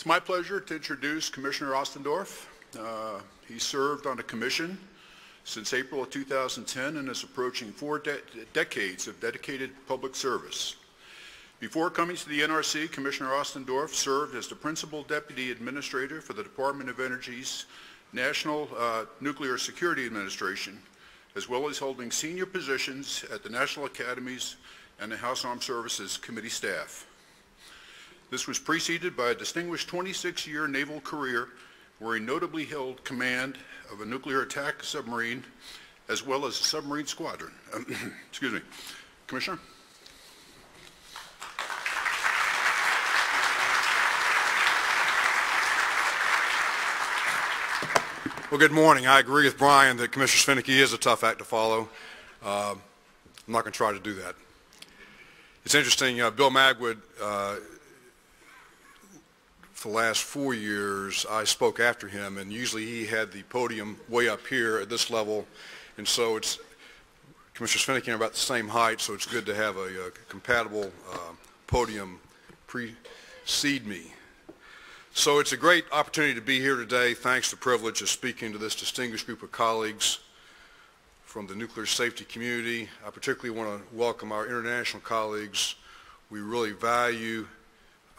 It's my pleasure to introduce Commissioner Ostendorff. Uh, he served on the commission since April of 2010 and is approaching four de decades of dedicated public service. Before coming to the NRC, Commissioner Ostendorff served as the Principal Deputy Administrator for the Department of Energy's National uh, Nuclear Security Administration, as well as holding senior positions at the National Academies and the House Armed Services Committee staff. This was preceded by a distinguished 26-year naval career where he notably held command of a nuclear attack submarine as well as a submarine squadron. Excuse me. Commissioner? Well, good morning. I agree with Brian that Commissioner Svinicki is a tough act to follow. Uh, I'm not going to try to do that. It's interesting, uh, Bill Magwood uh, for the last four years, I spoke after him, and usually he had the podium way up here at this level, and so it's Commissioner Svinicki about the same height, so it's good to have a, a compatible uh, podium precede me. So it's a great opportunity to be here today. Thanks to the privilege of speaking to this distinguished group of colleagues from the nuclear safety community. I particularly want to welcome our international colleagues. We really value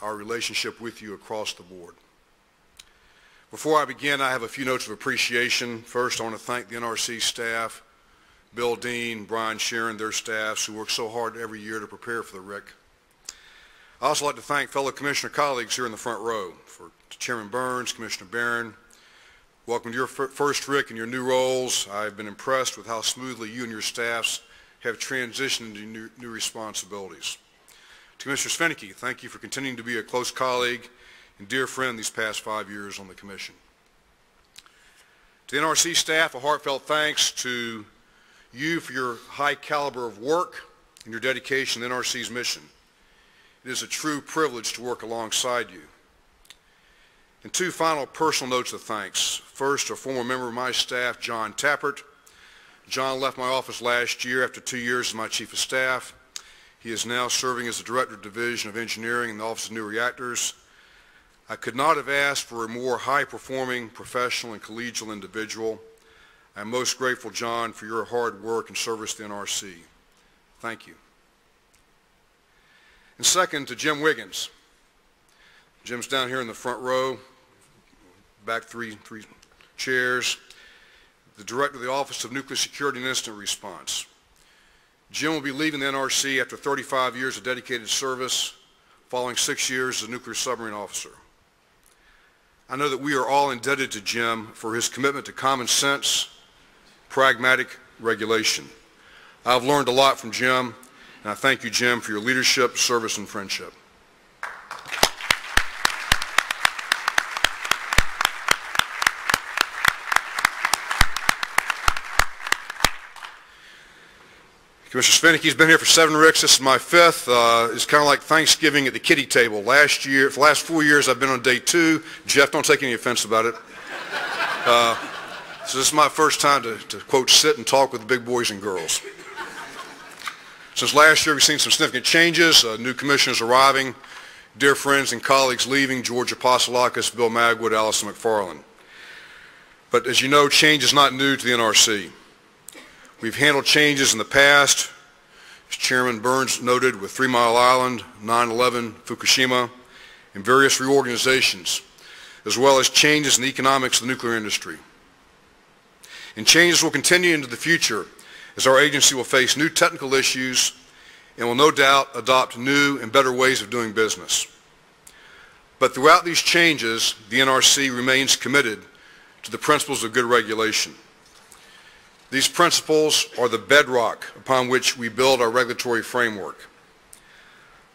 our relationship with you across the board. Before I begin, I have a few notes of appreciation. First, I want to thank the NRC staff, Bill Dean, Brian Sheron, their staffs who work so hard every year to prepare for the RIC. I also like to thank fellow commissioner colleagues here in the front row, for Chairman Burns, Commissioner Baran. Welcome to your first RIC and your new roles. I've been impressed with how smoothly you and your staffs have transitioned into new, new responsibilities. To Commissioner Svinicki, thank you for continuing to be a close colleague and dear friend these past five years on the Commission. To the NRC staff, a heartfelt thanks to you for your high caliber of work and your dedication to NRC's mission. It is a true privilege to work alongside you. And two final personal notes of thanks. First, a former member of my staff, John Tappert. John left my office last year after two years as my chief of staff. He is now serving as the Director of Division of Engineering in the Office of New Reactors. I could not have asked for a more high-performing, professional, and collegial individual. I'm most grateful, John, for your hard work and service to the NRC. Thank you. And second, to Jim Wiggins. Jim's down here in the front row, back three, three chairs, the Director of the Office of Nuclear Security and Incident Response. Jim will be leaving the NRC after 35 years of dedicated service, following six years as a nuclear submarine officer. I know that we are all indebted to Jim for his commitment to common sense, pragmatic regulation. I've learned a lot from Jim, and I thank you, Jim, for your leadership, service, and friendship. Commissioner Svinicki's been here for seven RICs. This is my fifth. Uh, it's kind of like Thanksgiving at the kiddie table. Last year, for the last four years, I've been on day two. Jeff, don't take any offense about it. Uh, so this is my first time to, to, quote, sit and talk with the big boys and girls. Since last year, we've seen some significant changes. Uh, new commissioners arriving, dear friends and colleagues leaving, George Apostolakis, Bill Magwood, Allison Macfarlane. But as you know, change is not new to the NRC. We've handled changes in the past, as Chairman Burns noted, with Three Mile Island, 9-11, Fukushima, and various reorganizations, as well as changes in the economics of the nuclear industry. And changes will continue into the future as our agency will face new technical issues and will no doubt adopt new and better ways of doing business. But throughout these changes, the NRC remains committed to the principles of good regulation. These principles are the bedrock upon which we build our regulatory framework.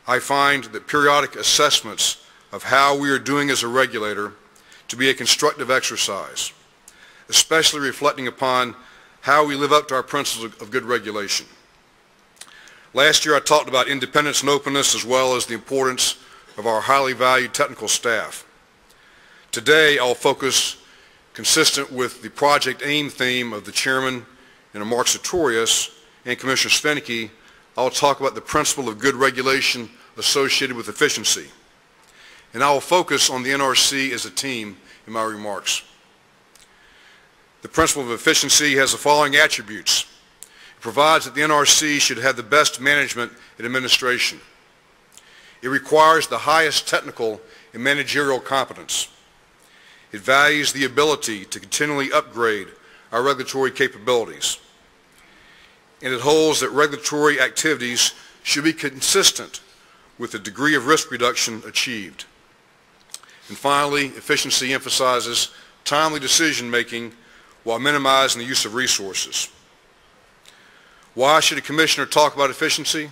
I find that periodic assessments of how we are doing as a regulator to be a constructive exercise, especially reflecting upon how we live up to our principles of good regulation. Last year I talked about independence and openness as well as the importance of our highly valued technical staff. Today I'll focus consistent with the Project AIM theme of the chairman and Mark Satorius and Commissioner Svinicki, I'll talk about the principle of good regulation associated with efficiency. and I will focus on the NRC as a team in my remarks. The principle of efficiency has the following attributes. It provides that the NRC should have the best management and administration. It requires the highest technical and managerial competence. It values the ability to continually upgrade our regulatory capabilities. And it holds that regulatory activities should be consistent with the degree of risk reduction achieved. And finally, efficiency emphasizes timely decision-making while minimizing the use of resources. Why should a commissioner talk about efficiency?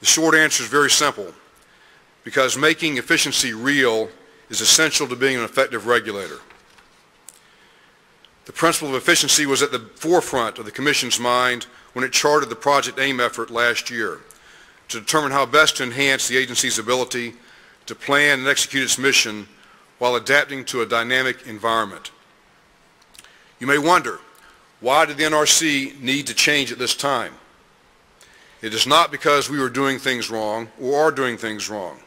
The short answer is very simple. Because making efficiency real is essential to being an effective regulator. The principle of efficiency was at the forefront of the Commission's mind when it charted the Project AIM effort last year to determine how best to enhance the agency's ability to plan and execute its mission while adapting to a dynamic environment. You may wonder, why did the NRC need to change at this time? It is not because we were doing things wrong or are doing things wrong.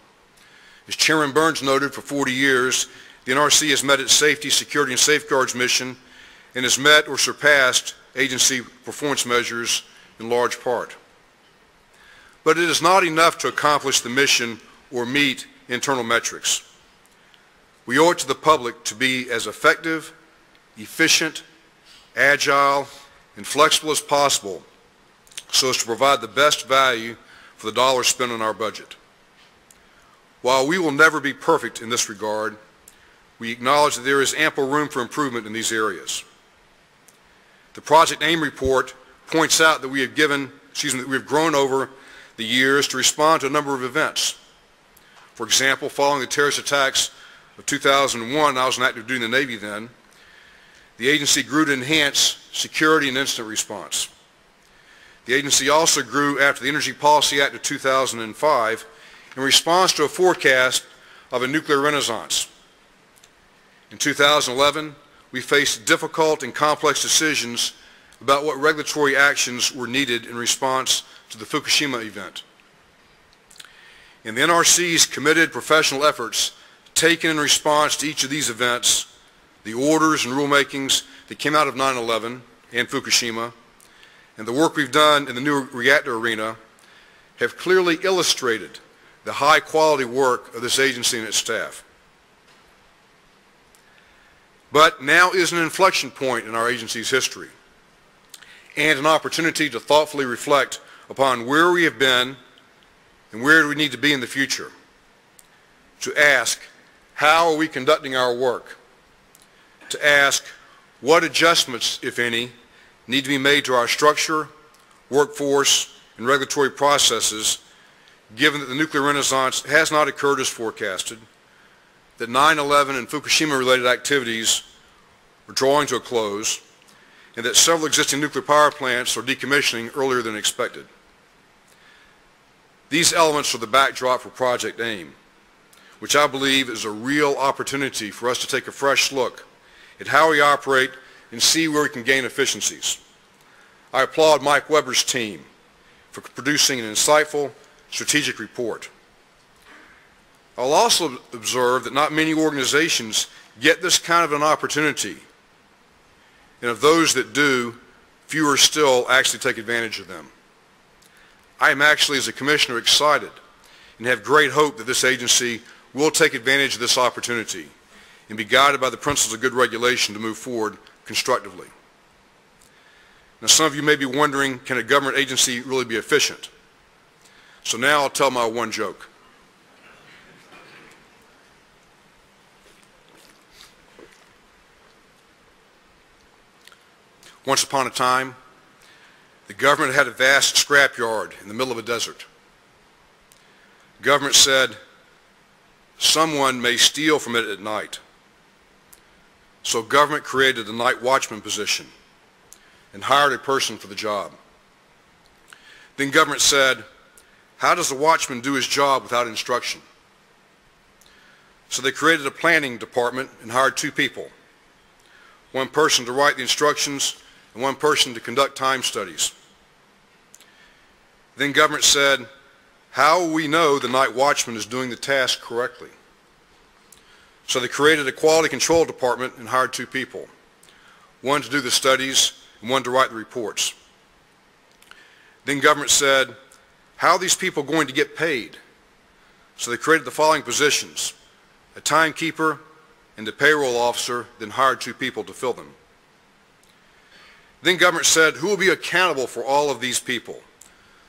As Chairman Burns noted, for 40 years, the NRC has met its safety, security, and safeguards mission and has met or surpassed agency performance measures in large part. But it is not enough to accomplish the mission or meet internal metrics. We owe it to the public to be as effective, efficient, agile, and flexible as possible so as to provide the best value for the dollars spent on our budget. While we will never be perfect in this regard, we acknowledge that there is ample room for improvement in these areas. The Project AIM report points out that we have given, excuse me, that we have grown over the years to respond to a number of events. For example, following the terrorist attacks of 2001, I was an active duty in the Navy then, the agency grew to enhance security and incident response. The agency also grew after the Energy Policy Act of 2005 in response to a forecast of a nuclear renaissance. In 2011, we faced difficult and complex decisions about what regulatory actions were needed in response to the Fukushima event. In the NRC's committed professional efforts taken in response to each of these events, the orders and rulemakings that came out of 9-11 and Fukushima, and the work we've done in the new reactor arena have clearly illustrated the high quality work of this agency and its staff. But now is an inflection point in our agency's history and an opportunity to thoughtfully reflect upon where we have been and where we need to be in the future. To ask, how are we conducting our work? To ask, what adjustments, if any, need to be made to our structure, workforce, and regulatory processes given that the nuclear renaissance has not occurred as forecasted, that 9-11 and Fukushima-related activities are drawing to a close, and that several existing nuclear power plants are decommissioning earlier than expected. These elements are the backdrop for Project AIM, which I believe is a real opportunity for us to take a fresh look at how we operate and see where we can gain efficiencies. I applaud Mike Weber's team for producing an insightful strategic report. I'll also observe that not many organizations get this kind of an opportunity. And of those that do, fewer still actually take advantage of them. I am actually, as a commissioner, excited and have great hope that this agency will take advantage of this opportunity and be guided by the principles of good regulation to move forward constructively. Now, some of you may be wondering, can a government agency really be efficient? So now I'll tell my one joke. Once upon a time, the government had a vast scrapyard in the middle of a desert. The government said, someone may steal from it at night. So government created a night watchman position and hired a person for the job. Then government said, how does the watchman do his job without instruction? So they created a planning department and hired two people, one person to write the instructions and one person to conduct time studies. Then government said, How will we know the night watchman is doing the task correctly? So they created a quality control department and hired two people, one to do the studies and one to write the reports. Then government said, how are these people going to get paid? So they created the following positions, a timekeeper and a payroll officer, then hired two people to fill them. Then government said, who will be accountable for all of these people?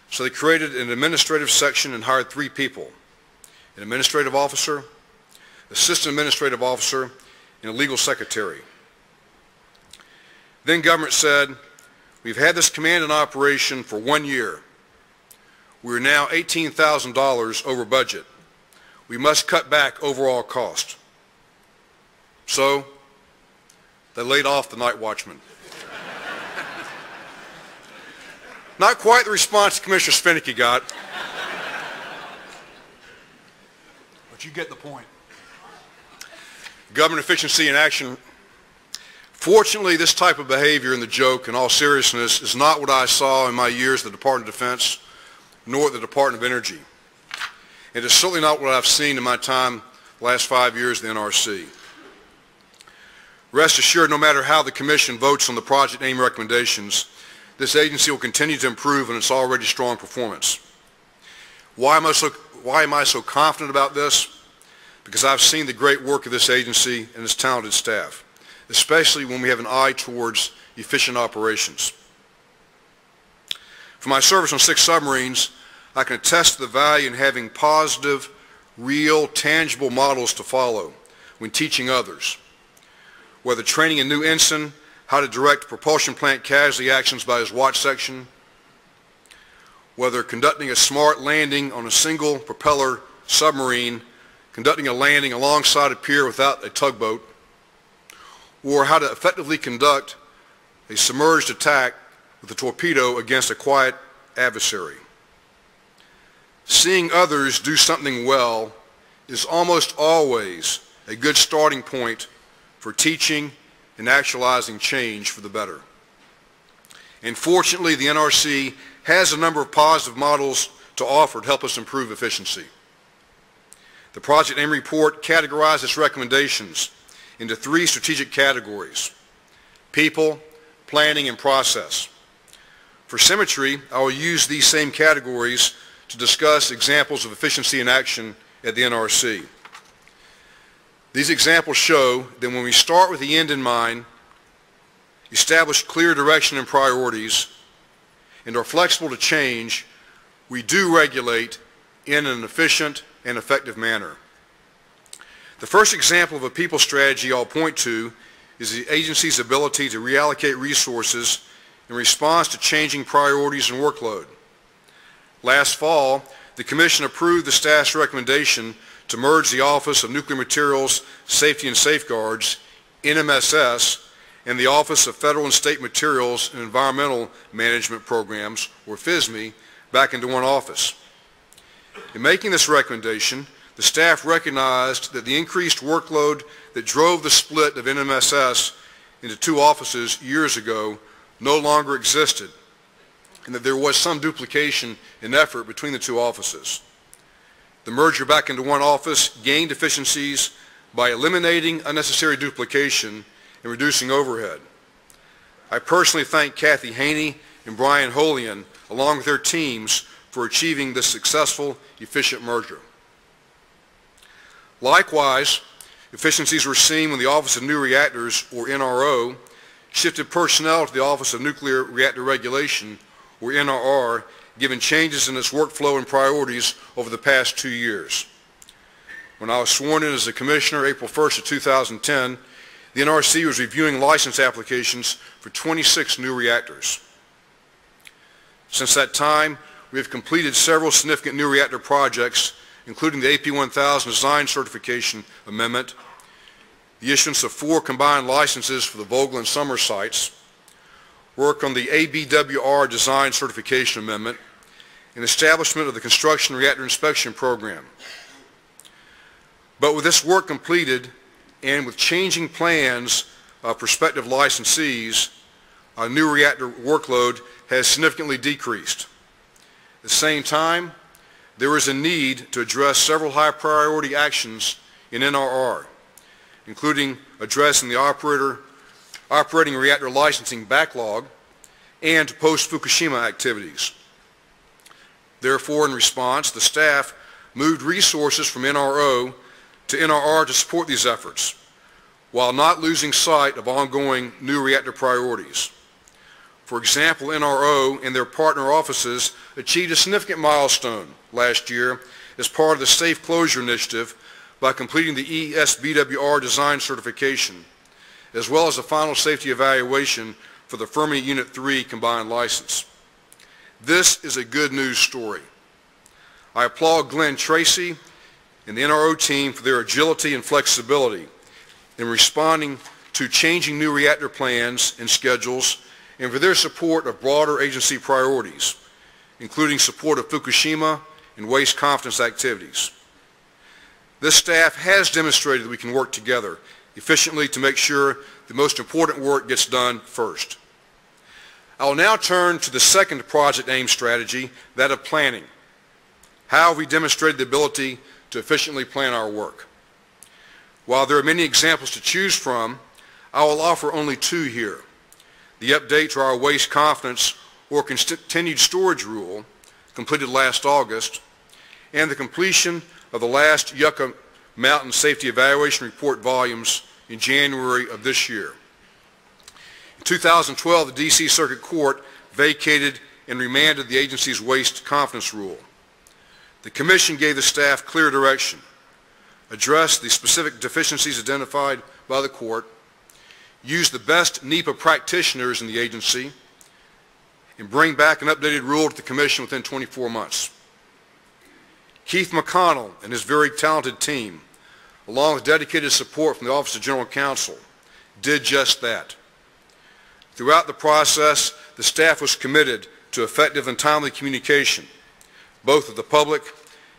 So they created an administrative section and hired three people, an administrative officer, assistant administrative officer, and a legal secretary. Then government said, we've had this command in operation for one year. We are now $18,000 over budget. We must cut back overall cost. So they laid off the night watchman. Not quite the response Commissioner Svinicki got. But you get the point. Government efficiency in action. Fortunately, this type of behavior in the joke, in all seriousness, is not what I saw in my years at the Department of Defense, nor at the Department of Energy. It is certainly not what I've seen in my time last five years at the NRC. Rest assured, no matter how the Commission votes on the Project AIM recommendations, this agency will continue to improve on its already strong performance. Why am so, why am I so confident about this? Because I've seen the great work of this agency and its talented staff, especially when we have an eye towards efficient operations. For my service on six submarines, I can attest to the value in having positive, real, tangible models to follow when teaching others. Whether training a new ensign how to direct propulsion plant casualty actions by his watch section, whether conducting a smart landing on a single propeller submarine, conducting a landing alongside a pier without a tugboat, or how to effectively conduct a submerged attack with a torpedo against a quiet adversary. Seeing others do something well is almost always a good starting point for teaching and actualizing change for the better. And fortunately, the NRC has a number of positive models to offer to help us improve efficiency. The Project AIM report categorized its recommendations into three strategic categories, people, planning, and process. For symmetry, I will use these same categories to discuss examples of efficiency in action at the NRC. These examples show that when we start with the end in mind, establish clear direction and priorities, and are flexible to change, we do regulate in an efficient and effective manner. The first example of a people strategy I'll point to is the agency's ability to reallocate resources in response to changing priorities and workload. Last fall, the Commission approved the staff's recommendation to merge the Office of Nuclear Materials Safety and Safeguards, NMSS, and the Office of Federal and State Materials and Environmental Management Programs, or FSME, back into one office. In making this recommendation, the staff recognized that the increased workload that drove the split of NMSS into two offices years ago no longer existed, and that there was some duplication in effort between the two offices. The merger back into one office gained efficiencies by eliminating unnecessary duplication and reducing overhead. I personally thank Kathy Haney and Brian Holian, along with their teams, for achieving this successful, efficient merger. Likewise, efficiencies were seen when the Office of New Reactors, or NRO, shifted personnel to the Office of Nuclear Reactor Regulation, or NRR, given changes in its workflow and priorities over the past two years. When I was sworn in as a commissioner April 1st of 2010, the NRC was reviewing license applications for 26 new reactors. Since that time, we have completed several significant new reactor projects, including the AP1000 Design Certification Amendment, the issuance of four combined licenses for the Vogtle and Summer sites, work on the ABWR Design Certification Amendment, and establishment of the Construction Reactor Inspection Program. But with this work completed and with changing plans of prospective licensees, our new reactor workload has significantly decreased. At the same time, there is a need to address several high-priority actions in NRR, including addressing the operator, operating reactor licensing backlog and post-Fukushima activities. Therefore, in response, the staff moved resources from NRO to NRR to support these efforts, while not losing sight of ongoing new reactor priorities. For example, NRO and their partner offices achieved a significant milestone last year as part of the Safe Closure Initiative by completing the ESBWR design certification, as well as the final safety evaluation for the Fermi Unit 3 combined license. This is a good news story. I applaud Glenn Tracy and the NRO team for their agility and flexibility in responding to changing new reactor plans and schedules and for their support of broader agency priorities, including support of Fukushima and waste confidence activities. This staff has demonstrated that we can work together efficiently to make sure the most important work gets done first. I will now turn to the second Project AIM strategy, that of planning. How have we demonstrated the ability to efficiently plan our work? While there are many examples to choose from, I will offer only two here. The update to our waste confidence or continued storage rule, completed last August, and the completion of the last Yucca Mountain Safety Evaluation Report volumes in January of this year. In 2012, the D.C. Circuit Court vacated and remanded the agency's waste confidence rule. The Commission gave the staff clear direction, address the specific deficiencies identified by the court, use the best NEPA practitioners in the agency, and bring back an updated rule to the Commission within 24 months. Keith McConnell and his very talented team, along with dedicated support from the Office of General Counsel, did just that. Throughout the process, the staff was committed to effective and timely communication, both with the public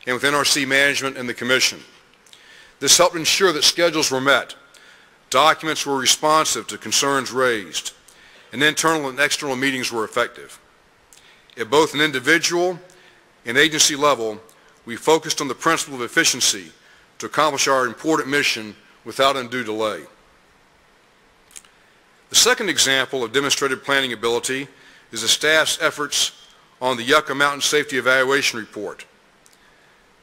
and with NRC management and the Commission. This helped ensure that schedules were met, documents were responsive to concerns raised, and internal and external meetings were effective. At both an individual and agency level, we focused on the principle of efficiency to accomplish our important mission without undue delay. The second example of demonstrated planning ability is the staff's efforts on the Yucca Mountain Safety Evaluation Report.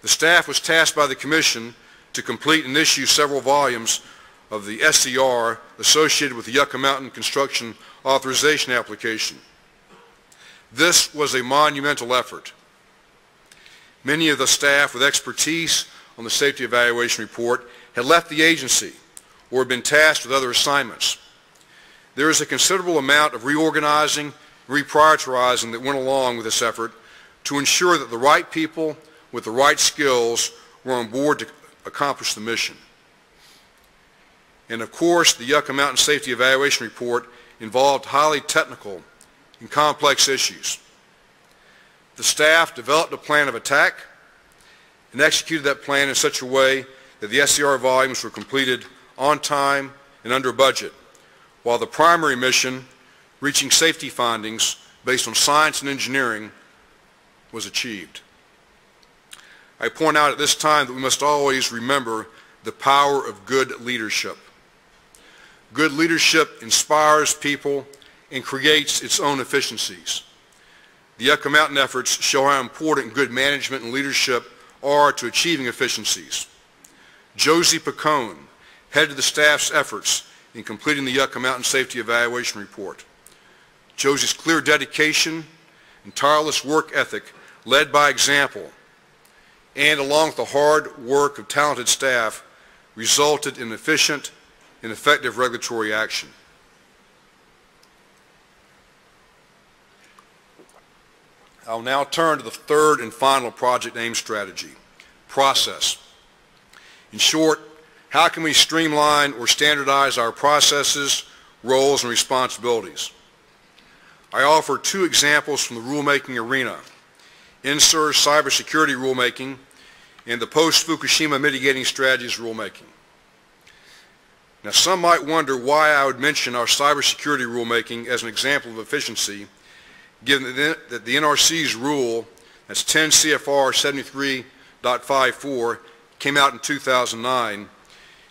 The staff was tasked by the Commission to complete and issue several volumes of the SER associated with the Yucca Mountain Construction Authorization Application. This was a monumental effort. Many of the staff with expertise on the Safety Evaluation Report had left the agency or had been tasked with other assignments there is a considerable amount of reorganizing, reprioritizing that went along with this effort to ensure that the right people with the right skills were on board to accomplish the mission. And of course, the Yucca Mountain Safety Evaluation Report involved highly technical and complex issues. The staff developed a plan of attack and executed that plan in such a way that the SER volumes were completed on time and under budget while the primary mission, reaching safety findings based on science and engineering, was achieved. I point out at this time that we must always remember the power of good leadership. Good leadership inspires people and creates its own efficiencies. The Yucca Mountain efforts show how important good management and leadership are to achieving efficiencies. Josie Piccone headed the staff's efforts in completing the Yucca Mountain Safety Evaluation Report. Josie's clear dedication and tireless work ethic led by example and along with the hard work of talented staff resulted in efficient and effective regulatory action. I'll now turn to the third and final Project AIM strategy, process. In short, how can we streamline or standardize our processes, roles, and responsibilities? I offer two examples from the rulemaking arena, NSIR's cybersecurity rulemaking and the post-Fukushima mitigating strategies rulemaking. Now some might wonder why I would mention our cybersecurity rulemaking as an example of efficiency, given that the NRC's rule that's 10 CFR 73.54, came out in 2009,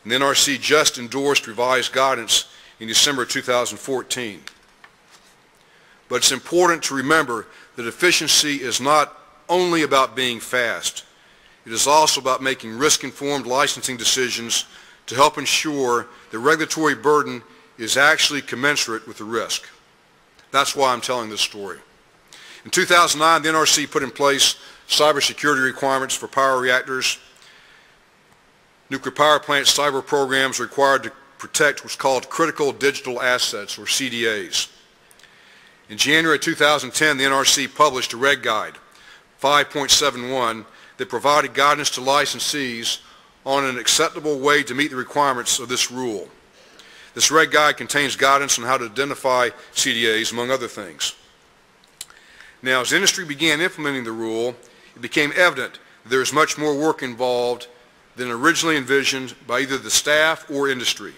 and the NRC just endorsed revised guidance in December 2014. But it's important to remember that efficiency is not only about being fast. It is also about making risk-informed licensing decisions to help ensure the regulatory burden is actually commensurate with the risk. That's why I'm telling this story. In 2009, the NRC put in place cybersecurity requirements for power reactors. Nuclear power plant cyber programs required to protect what's called critical digital assets, or CDAs. In January 2010, the NRC published a Reg Guide 5.71 that provided guidance to licensees on an acceptable way to meet the requirements of this rule. This Reg Guide contains guidance on how to identify CDAs, among other things. Now, as industry began implementing the rule, it became evident there is much more work involved than originally envisioned by either the staff or industry.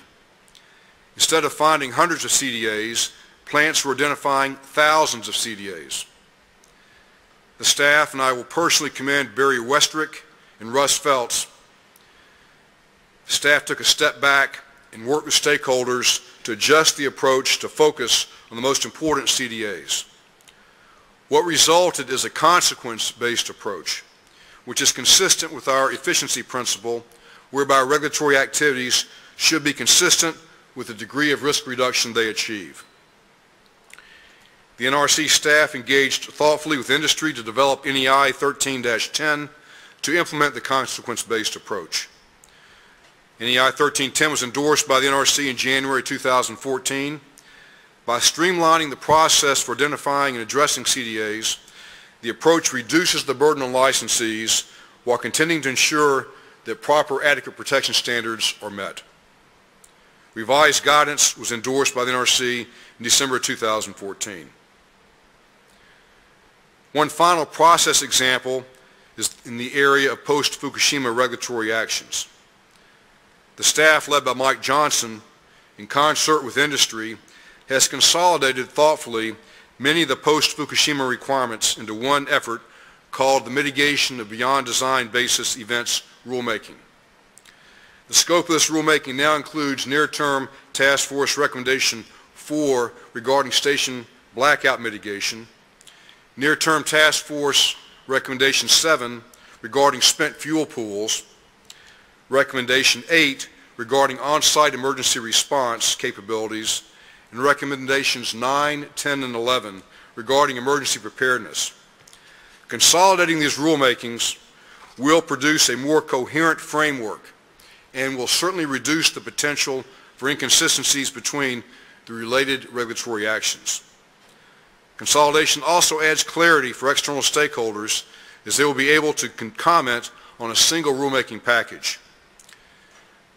Instead of finding hundreds of CDAs, plants were identifying thousands of CDAs. The staff and I will personally commend Barry Westreich and Russ Felts. Staff took a step back and work with stakeholders to adjust the approach to focus on the most important CDAs. What resulted is a consequence-based approach, which is consistent with our efficiency principle, whereby regulatory activities should be consistent with the degree of risk reduction they achieve. The NRC staff engaged thoughtfully with industry to develop NEI 13-10 to implement the consequence-based approach. NEI 1310 was endorsed by the NRC in January 2014. By streamlining the process for identifying and addressing CDAs, the approach reduces the burden on licensees while continuing to ensure that proper adequate protection standards are met. Revised guidance was endorsed by the NRC in December 2014. One final process example is in the area of post-Fukushima regulatory actions. The staff led by Mike Johnson, in concert with industry, has consolidated thoughtfully many of the post-Fukushima requirements into one effort called the Mitigation of Beyond Design Basis Events Rulemaking. The scope of this rulemaking now includes near-term Task Force Recommendation 4 regarding station blackout mitigation, near-term Task Force Recommendation 7 regarding spent fuel pools, Recommendation 8 regarding on-site emergency response capabilities, and Recommendations 9, 10, and 11 regarding emergency preparedness. Consolidating these rulemakings will produce a more coherent framework and will certainly reduce the potential for inconsistencies between the related regulatory actions. Consolidation also adds clarity for external stakeholders as they will be able to comment on a single rulemaking package.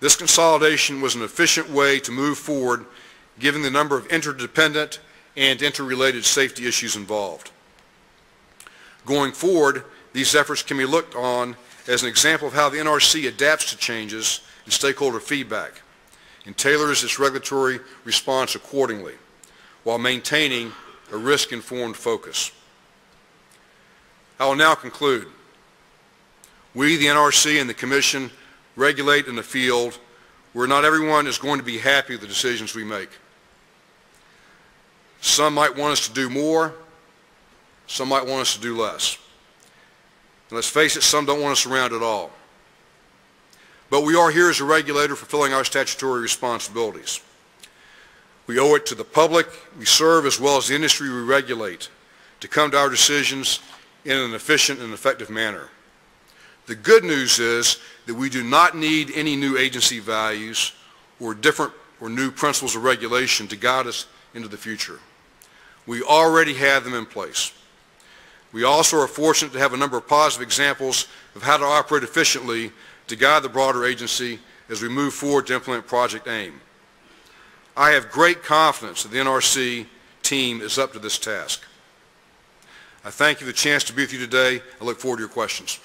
This consolidation was an efficient way to move forward given the number of interdependent and interrelated safety issues involved. Going forward, these efforts can be looked on as an example of how the NRC adapts to changes in stakeholder feedback and tailors its regulatory response accordingly while maintaining a risk-informed focus. I will now conclude. We, the NRC and the Commission, regulate in the field where not everyone is going to be happy with the decisions we make. Some might want us to do more. Some might want us to do less. And let's face it, some don't want us around at all. But we are here as a regulator fulfilling our statutory responsibilities. We owe it to the public we serve as well as the industry we regulate to come to our decisions in an efficient and effective manner. The good news is that we do not need any new agency values or different or new principles of regulation to guide us into the future. We already have them in place. We also are fortunate to have a number of positive examples of how to operate efficiently to guide the broader agency as we move forward to implement Project AIM. I have great confidence that the NRC team is up to this task. I thank you for the chance to be with you today. I look forward to your questions.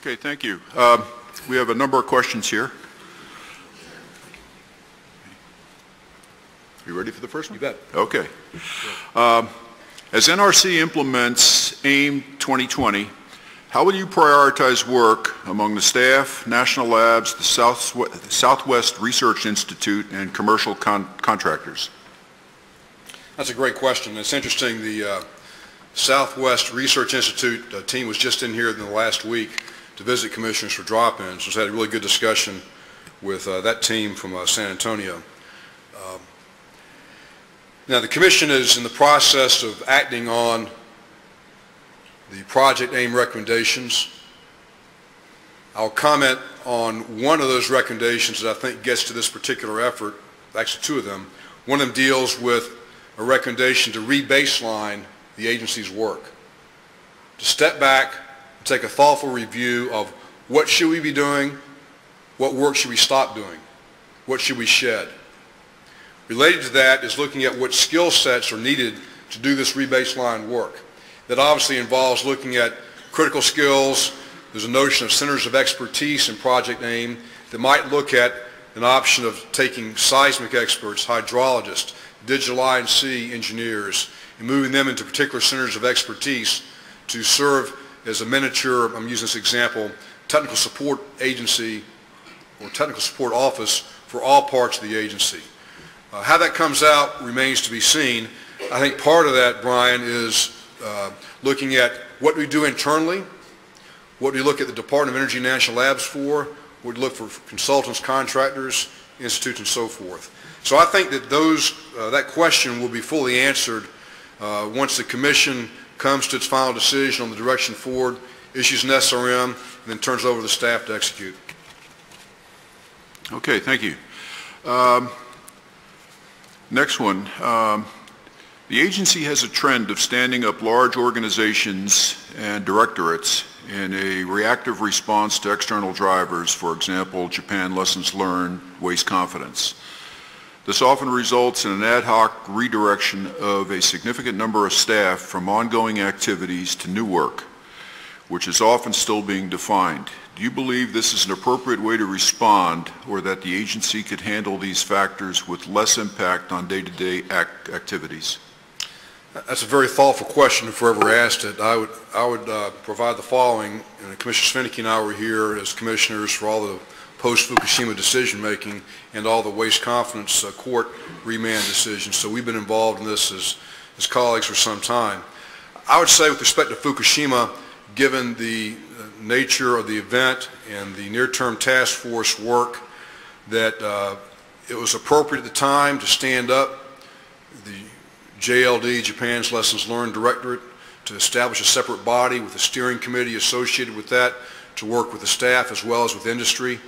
Okay, thank you. Uh, we have a number of questions here. You ready for the first one? You bet. Okay. Um, as NRC implements AIM 2020, how will you prioritize work among the staff, national labs, the Southwest Research Institute, and commercial con contractors? That's a great question. It's interesting. The uh, Southwest Research Institute uh, team was just in here in the last week to visit commissioners for drop-ins. Just had a really good discussion with uh, that team from uh, San Antonio. Um, Now, the commission is in the process of acting on the Project AIM recommendations. I'll comment on one of those recommendations that I think gets to this particular effort, actually two of them. One of them deals with a recommendation to re-baseline the agency's work, to step back, take a thoughtful review of what should we be doing, what work should we stop doing, what should we shed. Related to that is looking at what skill sets are needed to do this re-baseline work. That obviously involves looking at critical skills. There's a notion of centers of expertise in Project AIM that might look at an option of taking seismic experts, hydrologists, digital I&C engineers, and moving them into particular centers of expertise to serve as a miniature, I'm using this example, technical support agency or technical support office for all parts of the agency. Uh, How that comes out remains to be seen. I think part of that, Brian, is uh, looking at what we do internally, what do we look at the Department of Energy National Labs for, what we look for consultants, contractors, institutes, and so forth. So I think that those, uh, that question will be fully answered uh, once the commission comes to its final decision on the direction forward, issues an SRM, and then turns over to the staff to execute. Okay, thank you. Um, Next one. Um, The agency has a trend of standing up large organizations and directorates in a reactive response to external drivers, for example, Japan Lessons Learned, Waste Confidence. This often results in an ad hoc redirection of a significant number of staff from ongoing activities to new work, which is often still being defined. Do you believe this is an appropriate way to respond or that the agency could handle these factors with less impact on day-to-day ac- activities? That's a very thoughtful question if whoever asked it. I would, I would uh, provide the following, and Commissioner Svinicki and I were here as commissioners for all the post-Fukushima decision-making and all the waste confidence uh, court remand decisions, so we've been involved in this as, as colleagues for some time. I would say with respect to Fukushima, given the uh, nature of the event and the near-term task force work, that uh, it was appropriate at the time to stand up the JLD, Japan's Lessons Learned Directorate, to establish a separate body with a steering committee associated with that to work with the staff as well as with industry.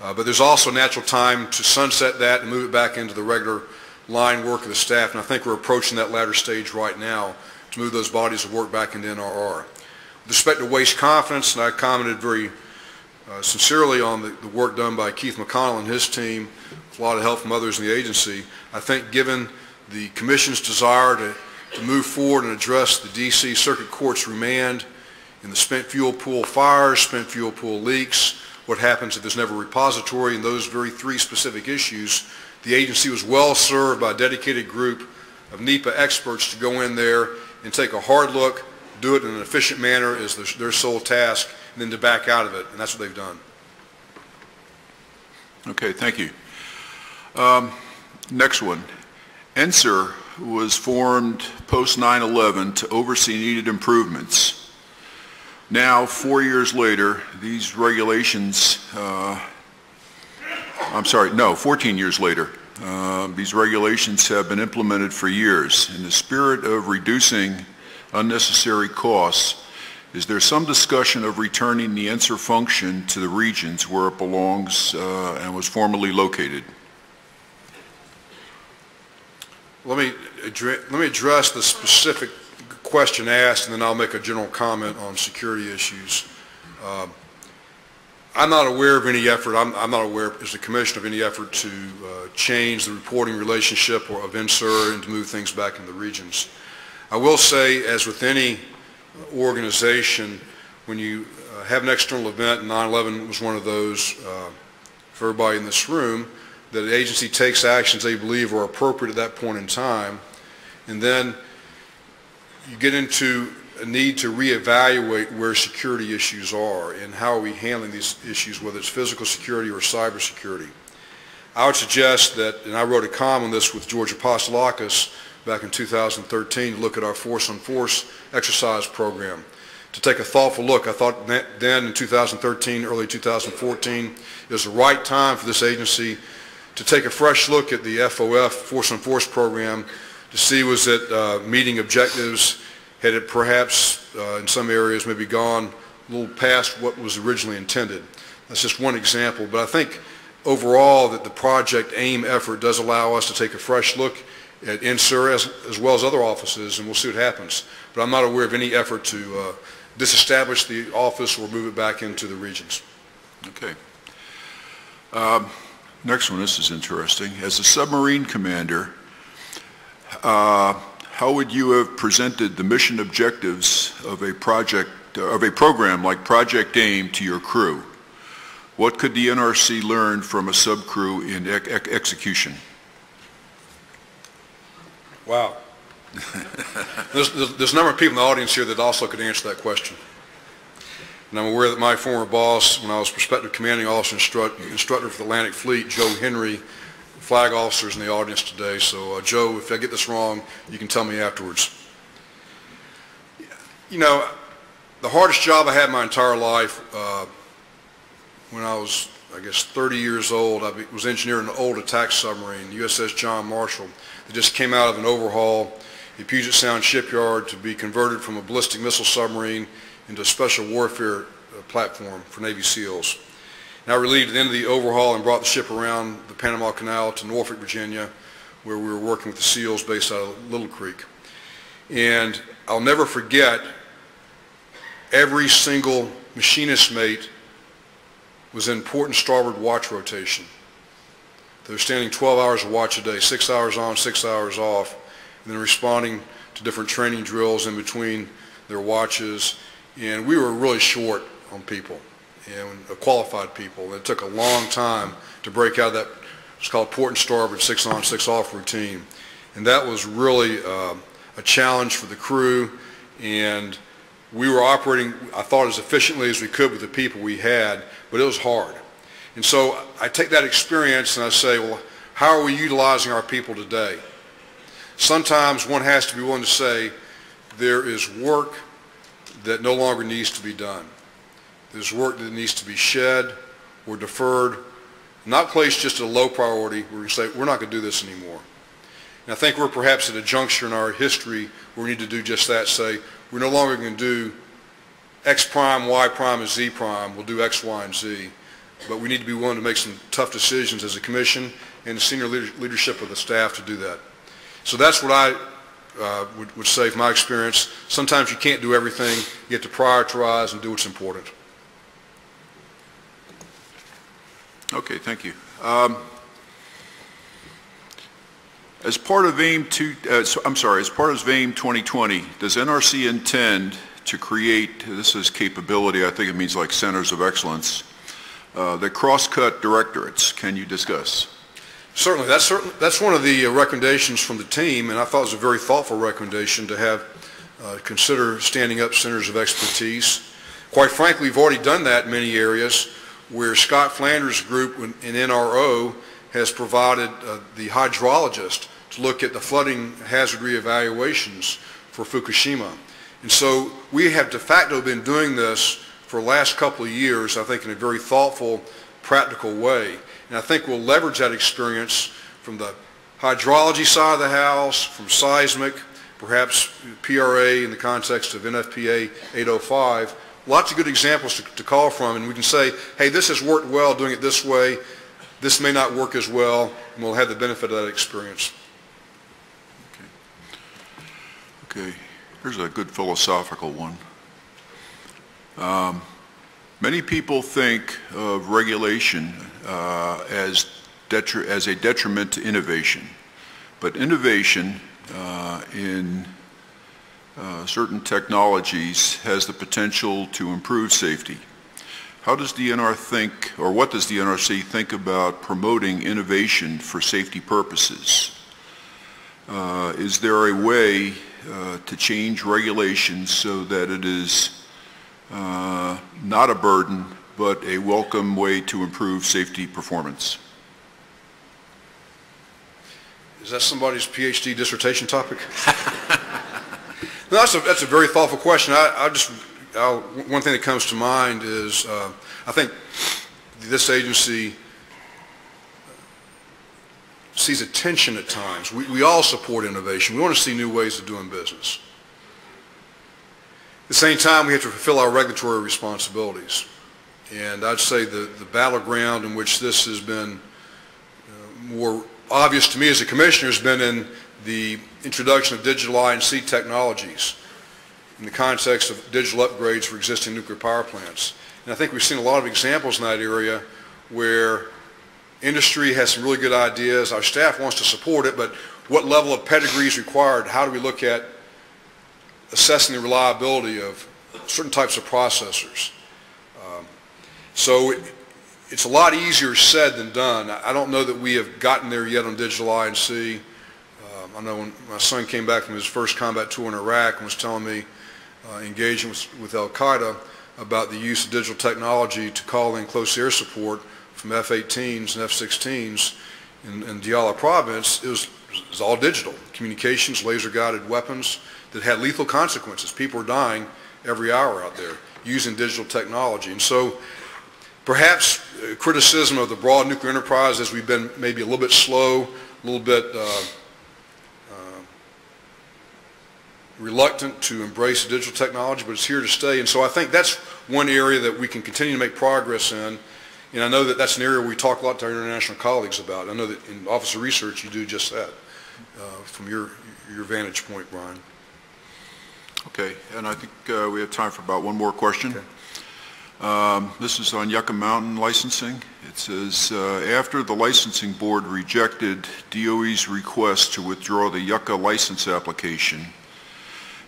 Uh, But there's also natural time to sunset that and move it back into the regular line work of the staff, and I think we're approaching that latter stage right now to move those bodies of work back into NRR. With respect to waste confidence, and I commented very uh, sincerely on the, the work done by Keith McConnell and his team, with a lot of help from others in the agency. I think given the commission's desire to, to move forward and address the D.C. Circuit Court's remand in the spent fuel pool fires, spent fuel pool leaks, what happens if there's never a repository, and those very three specific issues, the agency was well served by a dedicated group of NEPA experts to go in there and take a hard look, do it in an efficient manner is their, their sole task, and then to back out of it, and that's what they've done. Okay, thank you. Um, Next one. NSIR was formed post 9/11 to oversee needed improvements. Now, four years later, these regulations, uh, I'm sorry, no, 14 years later, uh, these regulations have been implemented for years. In the spirit of reducing unnecessary costs, is there some discussion of returning the NSIR function to the regions where it belongs uh, and was formerly located? Let me, let me address the specific question asked, and then I'll make a general comment on security issues. Um, I'm not aware of any effort, I'm, I'm not aware, as the commission, of any effort to uh, change the reporting relationship or of NSIR and to move things back in the regions. I will say, as with any organization, when you uh, have an external event, 9/11 was one of those uh, for everybody in this room, that the agency takes actions they believe are appropriate at that point in time, and then you get into a need to reevaluate where security issues are and how are we handling these issues, whether it's physical security or cybersecurity. I would suggest that, and I wrote a column on this with George Apostolakis back in 2013 to look at our force-on-force exercise program. To take a thoughtful look, I thought then in 2013, early 2014, it was the right time for this agency to take a fresh look at the FOF, force-on-force program, to see was that uh, meeting objectives, had it perhaps uh, in some areas maybe gone a little past what was originally intended. That's just one example, but I think overall that the Project AIM effort does allow us to take a fresh look at NSIR as, as well as other offices, and we'll see what happens. But I'm not aware of any effort to uh, disestablish the office or move it back into the regions. Okay. Um, next one, this is interesting. As a submarine commander, uh, how would you have presented the mission objectives of a project, of a program like Project AIM to your crew? What could the NRC learn from a subcrew in ec execution? Wow. there's, there's, a number of people in the audience here that also could answer that question. And I'm aware that my former boss, when I was prospective commanding officer instructor for the Atlantic Fleet, Joe Henry, flag officers in the audience today. So, uh, Joe, if I get this wrong, you can tell me afterwards. You know, the hardest job I had my entire life, uh, when I was, I guess, 30 years old, I was engineering an old attack submarine, USS John Marshall. that just came out of an overhaul at Puget Sound Shipyard to be converted from a ballistic missile submarine into a special warfare uh, platform for Navy SEALs. And I relieved at the end of the overhaul and brought the ship around the Panama Canal to Norfolk, Virginia, where we were working with the SEALs based out of Little Creek. And I'll never forget every single machinist mate was in port and starboard watch rotation. They were standing 12 hours of watch a day, six hours on, six hours off, and then responding to different training drills in between their watches. And we were really short on people, and qualified people. It took a long time to break out of that, it's called port and starboard, six on, six off routine. And that was really uh, a challenge for the crew, and we were operating, I thought, as efficiently as we could with the people we had, but it was hard. And so I take that experience and I say, well, how are we utilizing our people today? Sometimes one has to be willing to say there is work that no longer needs to be done. There's work that needs to be shed or deferred, not placed just a low priority where we say, we're not going to do this anymore. And I think we're perhaps at a juncture in our history where we need to do just that, say, we're no longer going to do X prime, Y prime, and Z prime. We'll do X, Y, and Z but we need to be willing to make some tough decisions as a commission and the senior leadership of the staff to do that. So that's what I uh, would, would say from my experience. Sometimes you can't do everything. You have to prioritize and do what's important. Okay, thank you. Um, as part of AIM, two, uh, so, I'm sorry, as part of AIM 2020, does NRC intend to create, this is capability, I think it means like centers of excellence, uh, the cross-cut directorates, can you discuss? Certainly. That's, certainly, that's one of the uh, recommendations from the team, and I thought it was a very thoughtful recommendation to have uh, consider standing up centers of expertise. Quite frankly, we've already done that in many areas where Scott Flanders' group in NRO has provided uh, the hydrologist to look at the flooding hazard reevaluations for Fukushima. And so we have de facto been doing this for the last couple of years, I think in a very thoughtful, practical way. And I think we'll leverage that experience from the hydrology side of the house, from seismic, perhaps PRA in the context of NFPA 805. Lots of good examples to, to call from, and we can say, hey, this has worked well doing it this way. This may not work as well, and we'll have the benefit of that experience. Okay. Okay. Here's a good philosophical one. Um, many people think of regulation uh, as, as a detriment to innovation, but innovation uh, in uh, certain technologies has the potential to improve safety. How does DNR think, or what does the NRC think about promoting innovation for safety purposes? Uh, Is there a way uh, to change regulations so that it is uh, not a burden, but a welcome way to improve safety performance? Is that somebody's PhD dissertation topic? No, that's a, that's a very thoughtful question. I, I just, I'll, one thing that comes to mind is, uh, I think this agency sees a tension at times. We, we all support innovation. We want to see new ways of doing business. At the same time, we have to fulfill our regulatory responsibilities. And I'd say the, the battleground in which this has been uh, more obvious to me as a commissioner has been in the introduction of digital I&C technologies in the context of digital upgrades for existing nuclear power plants. And I think we've seen a lot of examples in that area where industry has some really good ideas. Our staff wants to support it, but what level of pedigree is required? How do we look at assessing the reliability of certain types of processors? Um, So it- it's a lot easier said than done. I don't know that we have gotten there yet on digital I&C. I know when my son came back from his first combat tour in Iraq and was telling me, uh, engaging with, with Al-Qaeda about the use of digital technology to call in close air support from F-18s and F-16s in, in Diyala province, it was, it was all digital. Communications, laser-guided weapons that had lethal consequences. People were dying every hour out there using digital technology. And so perhaps uh, criticism of the broad nuclear enterprise as we've been maybe a little bit slow, a little bit uh, reluctant to embrace digital technology, but it's here to stay. And so I think that's one area that we can continue to make progress in. And I know that that's an area we talk a lot to our international colleagues about. I know that in Office of Research you do just that uh, from your, your vantage point, Brian. Okay, and I think uh, we have time for about one more question. Okay. Um, This is on Yucca Mountain licensing. It says, uh, after the licensing board rejected DOE's request to withdraw the Yucca license application,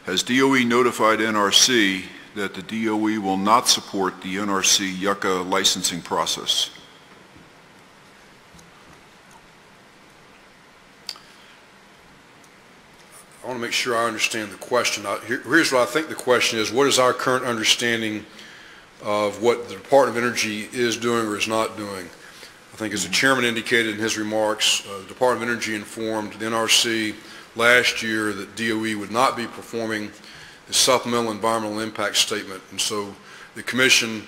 has DOE notified NRC that the DOE will not support the NRC Yucca licensing process? I want to make sure I understand the question. Here's what I think the question is, what is our current understanding of what the Department of Energy is doing or is not doing? I think as the chairman indicated in his remarks, uh, the Department of Energy informed the NRC last year that DOE would not be performing the supplemental environmental impact statement. And so the commission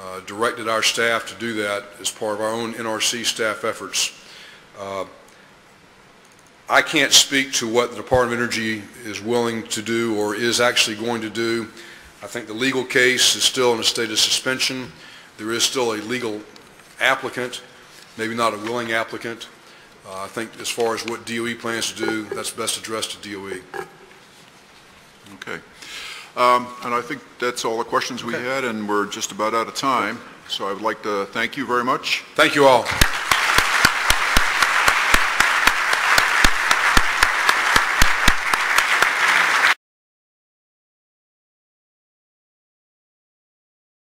uh, directed our staff to do that as part of our own NRC staff efforts. Uh, I can't speak to what the Department of Energy is willing to do or is actually going to do. I think the legal case is still in a state of suspension. There is still a legal applicant, maybe not a willing applicant. Uh, I think as far as what DOE plans to do, that's best addressed to. DOE. Okay. Um, And I think that's all the questions we Okay. had, and we're just about out of time. So I would like to thank you very much. Thank you all.